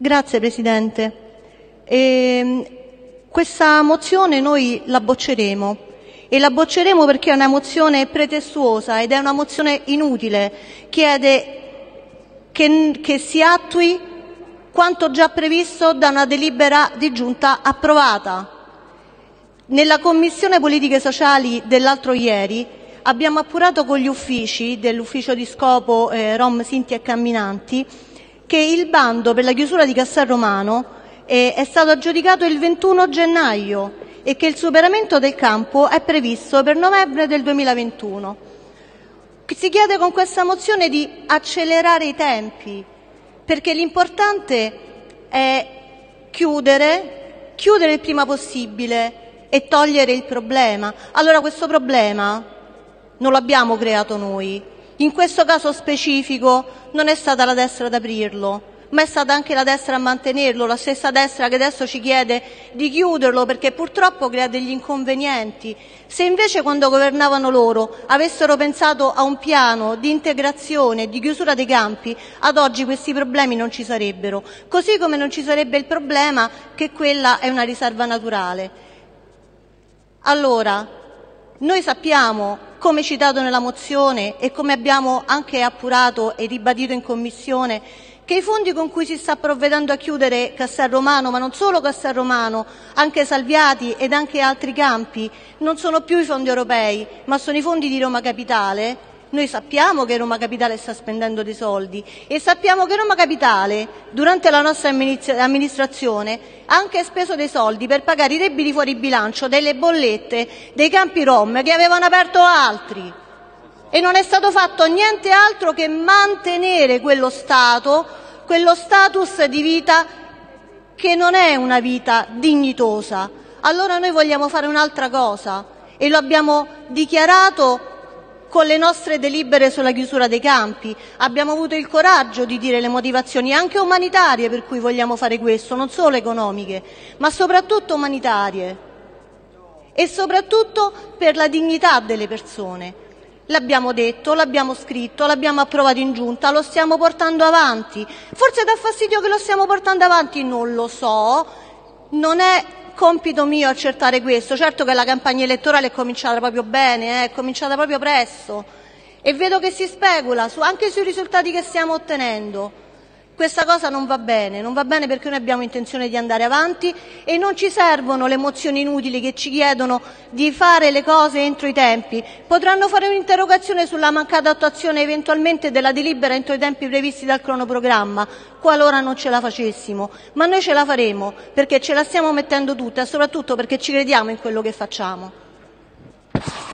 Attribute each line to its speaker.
Speaker 1: Grazie Presidente. E, questa mozione noi la bocceremo e la bocceremo perché è una mozione pretestuosa ed è una mozione inutile. Chiede che, che si attui quanto già previsto da una delibera di giunta approvata. Nella Commissione Politiche Sociali dell'altro ieri abbiamo appurato con gli uffici dell'ufficio di scopo eh, Rom Sinti e Camminanti che il bando per la chiusura di Castel Romano eh, è stato aggiudicato il 21 gennaio e che il superamento del campo è previsto per novembre del 2021. Si chiede con questa mozione di accelerare i tempi, perché l'importante è chiudere, chiudere il prima possibile e togliere il problema. Allora questo problema non l'abbiamo creato noi, in questo caso specifico non è stata la destra ad aprirlo, ma è stata anche la destra a mantenerlo, la stessa destra che adesso ci chiede di chiuderlo perché purtroppo crea degli inconvenienti. Se invece quando governavano loro avessero pensato a un piano di integrazione di chiusura dei campi, ad oggi questi problemi non ci sarebbero, così come non ci sarebbe il problema che quella è una riserva naturale. Allora, noi sappiamo come citato nella mozione e come abbiamo anche appurato e ribadito in Commissione, che i fondi con cui si sta provvedendo a chiudere Castel Romano, ma non solo Castel Romano, anche Salviati ed anche altri campi, non sono più i fondi europei, ma sono i fondi di Roma Capitale, noi sappiamo che Roma Capitale sta spendendo dei soldi e sappiamo che Roma Capitale, durante la nostra amministrazione, ha anche speso dei soldi per pagare i debiti fuori bilancio delle bollette dei campi Rom che avevano aperto altri. E non è stato fatto niente altro che mantenere quello stato, quello status di vita che non è una vita dignitosa. Allora noi vogliamo fare un'altra cosa e lo abbiamo dichiarato con le nostre delibere sulla chiusura dei campi. Abbiamo avuto il coraggio di dire le motivazioni anche umanitarie per cui vogliamo fare questo, non solo economiche, ma soprattutto umanitarie e soprattutto per la dignità delle persone. L'abbiamo detto, l'abbiamo scritto, l'abbiamo approvato in giunta, lo stiamo portando avanti. Forse dà fastidio che lo stiamo portando avanti, non lo so. Non è compito mio accertare questo. Certo che la campagna elettorale è cominciata proprio bene, eh, è cominciata proprio presto e vedo che si specula su, anche sui risultati che stiamo ottenendo. Questa cosa non va bene, non va bene perché noi abbiamo intenzione di andare avanti e non ci servono le mozioni inutili che ci chiedono di fare le cose entro i tempi. Potranno fare un'interrogazione sulla mancata attuazione eventualmente della delibera entro i tempi previsti dal cronoprogramma, qualora non ce la facessimo, ma noi ce la faremo perché ce la stiamo mettendo tutta e soprattutto perché ci crediamo in quello che facciamo.